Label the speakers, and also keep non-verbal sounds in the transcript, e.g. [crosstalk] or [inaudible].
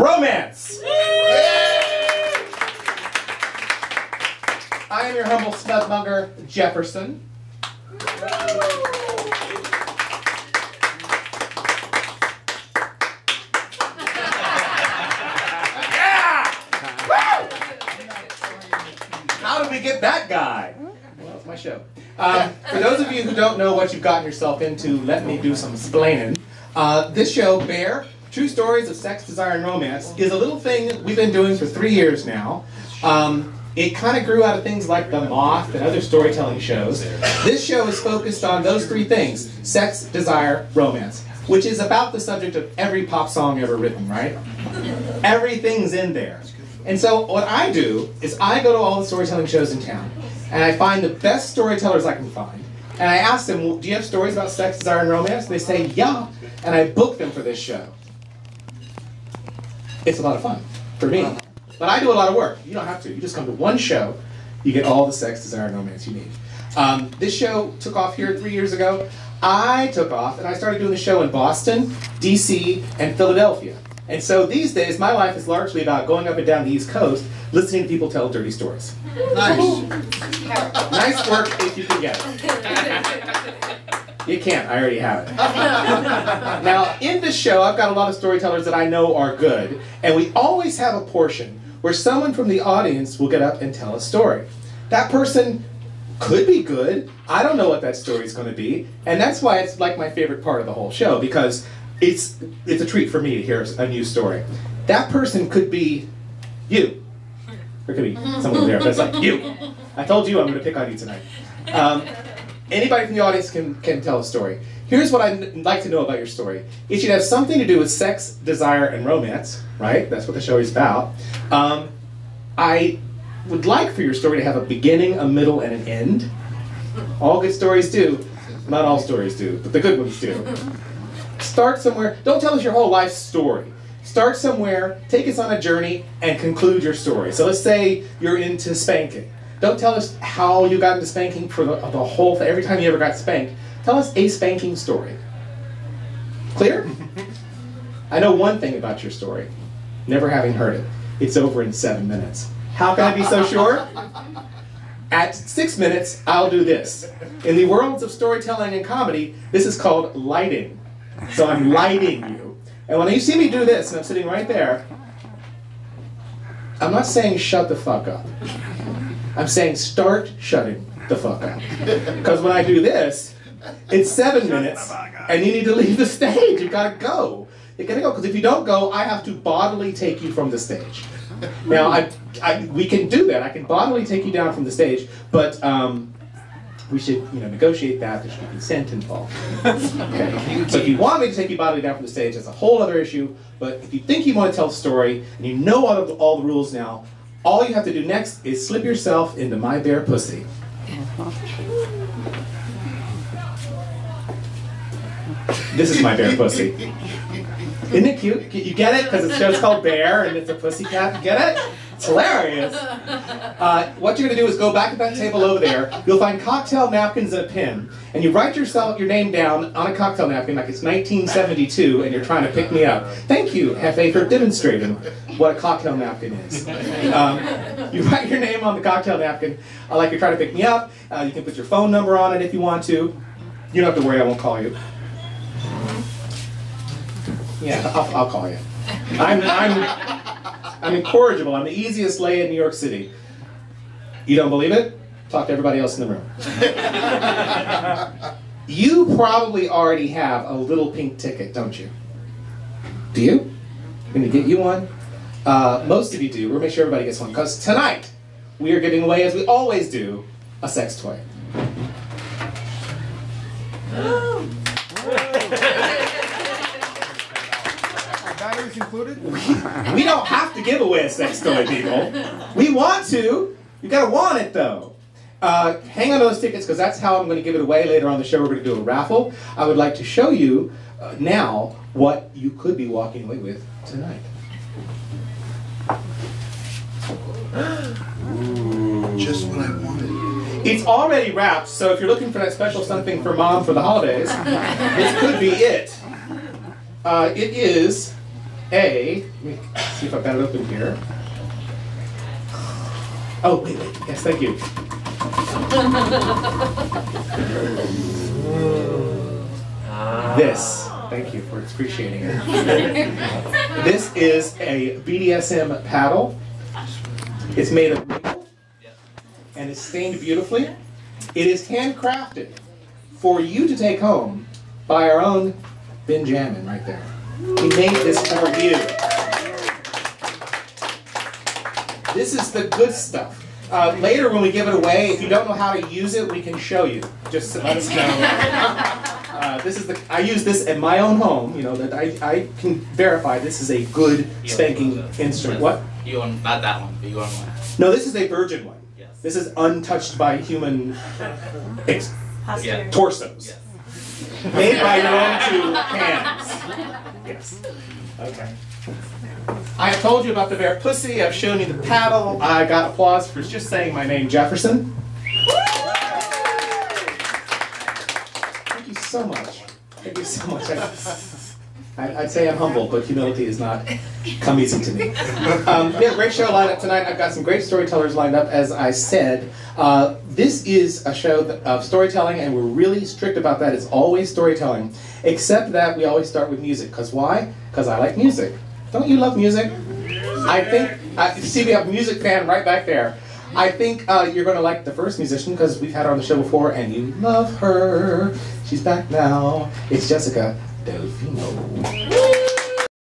Speaker 1: Romance! I am your humble snugmugger, Jefferson. How did we get that guy? Well, it's my show. Um, for those of you who don't know what you've gotten yourself into, let me do some explaining. Uh, this show, Bare, True Stories of Sex, Desire, and Romance, is a little thing we've been doing for three years now. Um, it kind of grew out of things like The Moth and other storytelling shows. This show is focused on those three things sex, desire, romance, which is about the subject of every pop song ever written, right? Everything's in there. And so what I do is I go to all the storytelling shows in town, and I find the best storytellers I can find. And I ask them, do you have stories about sex, desire, and romance? And they say, yeah. And I book them for this show. It's a lot of fun for me. But I do a lot of work. You don't have to. You just come to one show, you get all the sex, desire, and romance you need. Um, this show took off here three years ago. I took off and I started doing the show in Boston, DC, and Philadelphia. And so these days, my life is largely about going up and down the East Coast, listening to people tell dirty stories.
Speaker 2: Nice.
Speaker 1: Nice work if you can get it. [laughs] You can't, I already have it. [laughs] now, in the show, I've got a lot of storytellers that I know are good, and we always have a portion where someone from the audience will get up and tell a story. That person could be good. I don't know what that story is going to be, and that's why it's like my favorite part of the whole show because it's it's a treat for me to hear a new story. That person could be you. Or it could be someone there, but it's like you. I told you I'm going to pick on you tonight. Um, anybody from the audience can, can tell a story. Here's what I'd like to know about your story. It should have something to do with sex, desire, and romance, right? That's what the show is about. Um, I would like for your story to have a beginning, a middle, and an end. All good stories do. Not all stories do, but the good ones do. Start somewhere. Don't tell us your whole life story. Start somewhere, take us on a journey, and conclude your story. So let's say you're into spanking. Don't tell us how you got into spanking for the, the whole thing, every time you ever got spanked. Tell us a spanking story. Clear? [laughs] I know one thing about your story, never having heard it. It's over in seven minutes. How can I be so sure? [laughs] At six minutes, I'll do this. In the worlds of storytelling and comedy, this is called lighting. So I'm lighting you. And when you see me do this, and I'm sitting right there, I'm not saying shut the fuck up. I'm saying start shutting the fuck up. Because when I do this, it's seven minutes, and you need to leave the stage. You've gotta go. You've gotta go, because if you don't go, I have to bodily take you from the stage. Now, I, I, we can do that. I can bodily take you down from the stage, but um, we should, you know, negotiate that. There should be consent involved. Okay. So if you want me to take you bodily down from the stage, that's a whole other issue. But if you think you want to tell a story and you know all, of the, all the rules now, all you have to do next is slip yourself into my bare pussy. This is my bear pussy. Isn't it cute? You get it? Because the show's called Bare and it's a pussy cat. Get it? It's hilarious. [laughs] Uh, what you're going to do is go back to that table over there. You'll find cocktail napkins and a pen. And you write yourself your name down on a cocktail napkin like it's 1972 and you're trying to pick me up. Thank you, Hefe, for demonstrating what a cocktail napkin is. Um, you write your name on the cocktail napkin uh, like you're trying to pick me up. Uh, you can put your phone number on it if you want to. You don't have to worry, I won't call you. Yeah, I'll, I'll call you. I'm, I'm, I'm incorrigible. I'm the easiest lay in New York City. You don't believe it? Talk to everybody else in the room. you probably already have a little pink ticket, don't you? Do you? I'm going to get you one. Uh, most of you do. We're going to make sure everybody gets one. Because tonight, we are giving away, as we always do, a sex toy.
Speaker 2: Included?
Speaker 1: We don't have to give away a sex toy, people. We want to. You gotta want it, though. Uh, hang on to those tickets because that's how I'm going to give it away later on the show. We're going to do a raffle. I would like to show you uh, now what you could be walking away with tonight. [gasps]
Speaker 2: Just what I wanted.
Speaker 1: It's already wrapped, so if you're looking for that special something for mom for the holidays, this could be it. Uh, it is a, let me see if I've got it open here. Oh, wait, wait, yes, thank you. [laughs] This, thank you for appreciating it. [laughs] This is a BDSM paddle. It's made of nickel and it's stained beautifully. It is handcrafted for you to take home by our own Benjamin right there. He made this for you. This is the good stuff. Uh, later, when we give it away, if you don't know how to use it, we can show you. Just let us know. [laughs] Uh, this is the. I use this at my own home. You know that I, I can verify this is a good spanking instrument. What?
Speaker 3: You own not that one, but you own one.
Speaker 1: No, this is a virgin one.
Speaker 3: Yes.
Speaker 1: This is untouched by human ex-
Speaker 3: Yeah.
Speaker 1: torsos.
Speaker 3: Yes.
Speaker 1: Made by your own two hands. Yes. Okay. I have told you about the bear pussy. I've shown you the paddle. I got applause for just saying my name, Jefferson. Thank you so much. Thank you so much. I, I'd say I'm humble, but humility is not come easy to me. [laughs] Um, we have a great show lined up tonight. I've got some great storytellers lined up, as I said. Uh, this is a show of storytelling, and we're really strict about that. It's always storytelling, except that we always start with music. Because why? Because I like music. Don't you love music? I think, I see we have a music fan right back there. I think uh, you're going to like the first musician because we've had her on the show before and you love her. She's back now. It's Jessica Delfino.